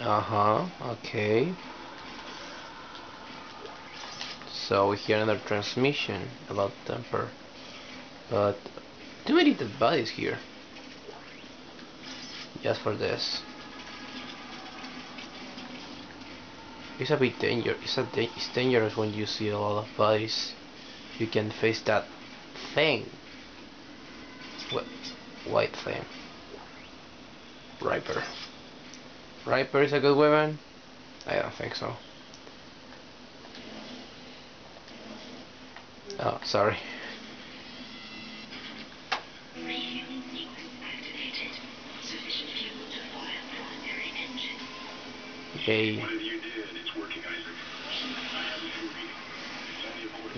Uh-huh, okay. So we hear another transmission about Temple. But too many dead bodies here. Just for this. It's a bit dangerous. It's, a da it's dangerous when you see a lot of bodies. You can face that thing. What white thing? Ripper. Ripper is a good weapon? I don't think so. Oh, sorry. Okay.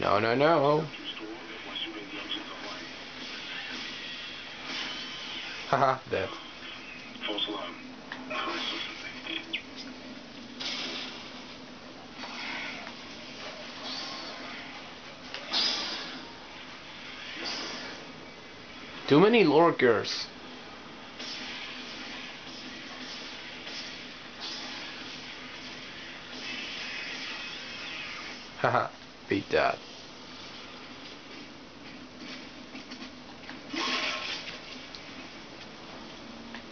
No, no, no. Haha, dead. False alarm. Too many lurkers. Haha, beat that.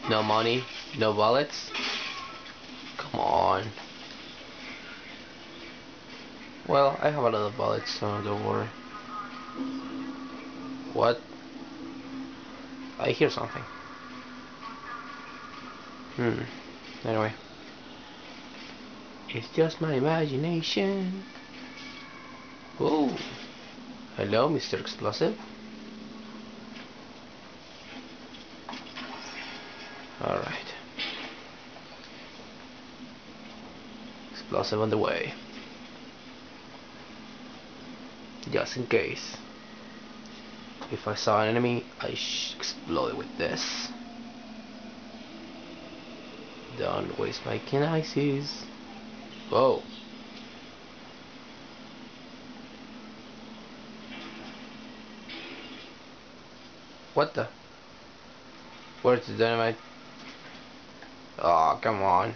No money, no wallets. Come on. Well, I have a lot of bullets, so don't worry. What? I hear something. Hmm. Anyway. It's just my imagination. Whoa. Hello, Mr. Explosive. Alright. Explosive on the way. Just in case. If I saw an enemy, I explode with this. Don't waste my kinesis. Whoa. What the? Where's the dynamite? Oh, come on.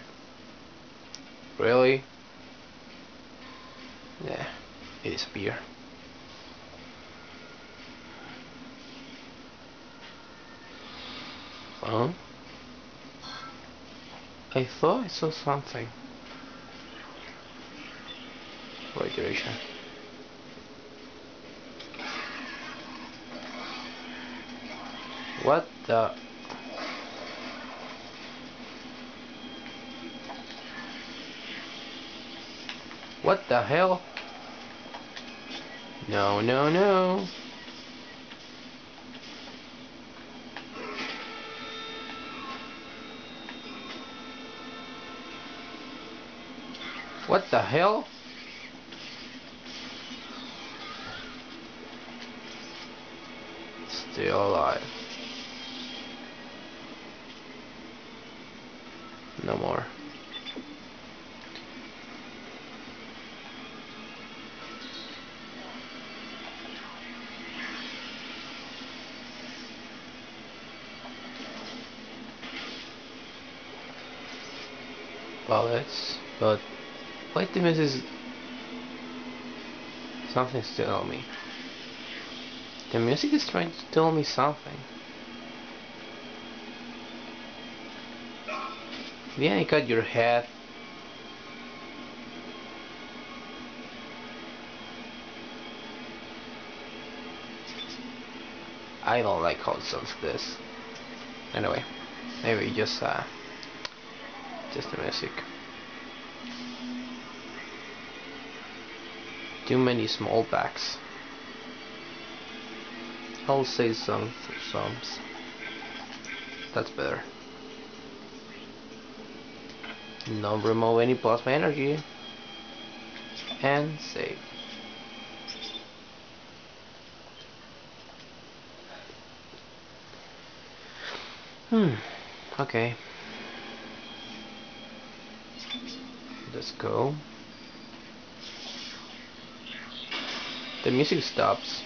Really? Yeah, it disappeared. Huh? I thought I saw something. Right direction. What the? What the hell? No, no, no. What the hell? Still alive. No more. Bullets, but wait the is something's telling me. The music is trying to tell me something. Yeah, I cut your head. I don't like how it sounds this. Anyway, maybe just uh, just the music. Too many small packs. I'll say some some. That's better. Don't remove any plasma energy. And save. Hmm. Okay. Let's go. The music stops.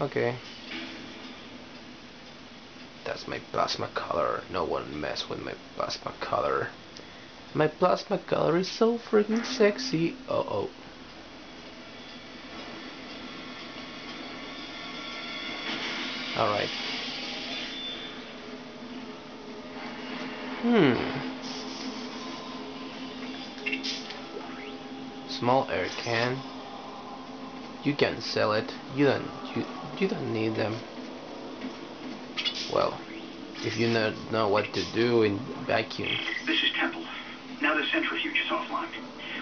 Okay. That's my plasma cutter. No one mess with my plasma cutter. My plasma cutter is so freaking sexy. Uh oh. Alright. Hmm. Small air can. You can sell it. You don't. You you don't need them. Well, if you know know what to do in vacuum. This is Temple. Now the centrifuge is offline.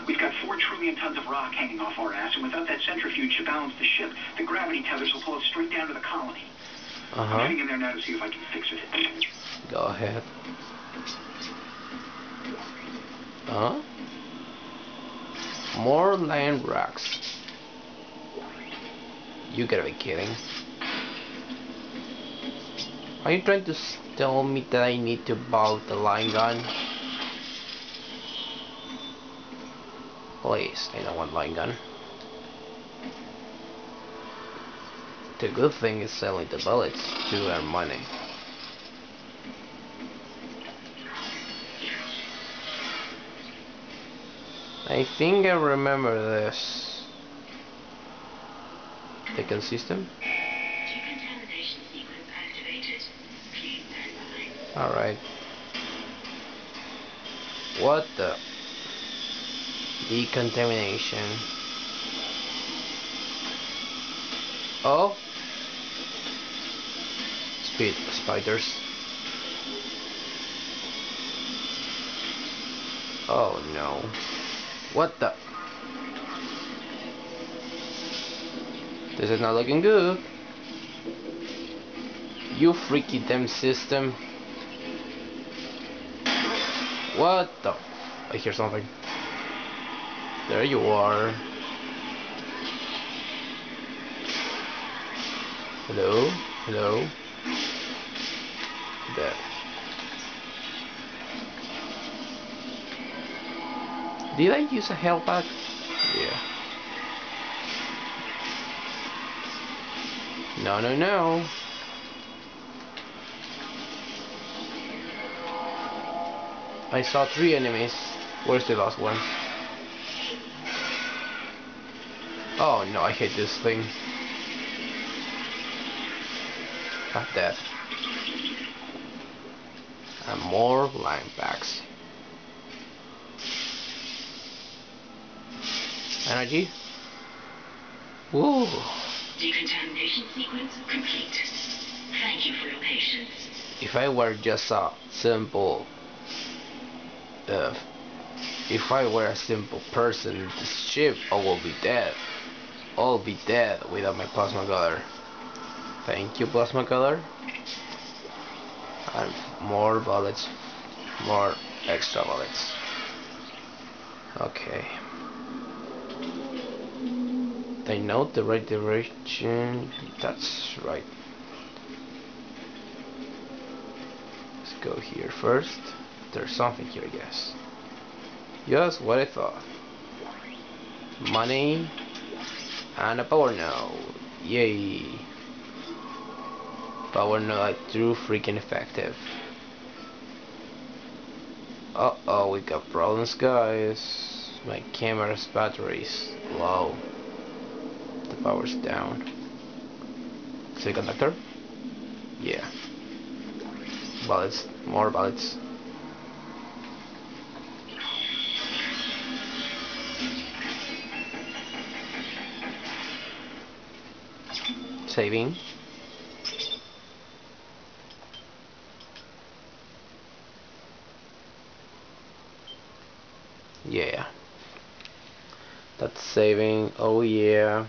We've got four trillion tons of rock hanging off our ass, and without that centrifuge to balance the ship, the gravity tethers will pull us straight down to the colony. Uh I'm huh. heading in there now to see if I can fix it. Go ahead. Huh? More line racks. You gotta be kidding. Are you trying to tell me that I need to buy the line gun? Please, I don't want line gun. The good thing is selling the bullets to earn money. I think I remember this. Taken system? Alright. What the? Decontamination. Oh? Speed spiders. Oh no. What the? This is not looking good. You freaky damn system. What the? I hear something. There you are. Hello? Hello? There. Did I use a health pack? Yeah. No, no, no. I saw three enemies. Where's the last one? Oh no, I hate this thing. Not that. And more line Energy? Woo! Decontamination sequence complete. Thank you for your patience. If I were just a simple uh, if I were a simple person in this ship, I will be dead. I'll be dead without my plasma cutter. Thank you, plasma cutter. And more bullets, more extra bullets. Okay. They know the right direction. That's right. Let's go here first. There's something here, I guess. yes. Just what I thought. Money and a power node. Yay. Power node true freaking effective. Uh oh, we got problems, guys. My camera's battery's low. Power's down. Semiconductor? Yeah. Bullets. More bullets. Saving. Yeah. That's saving. Oh yeah.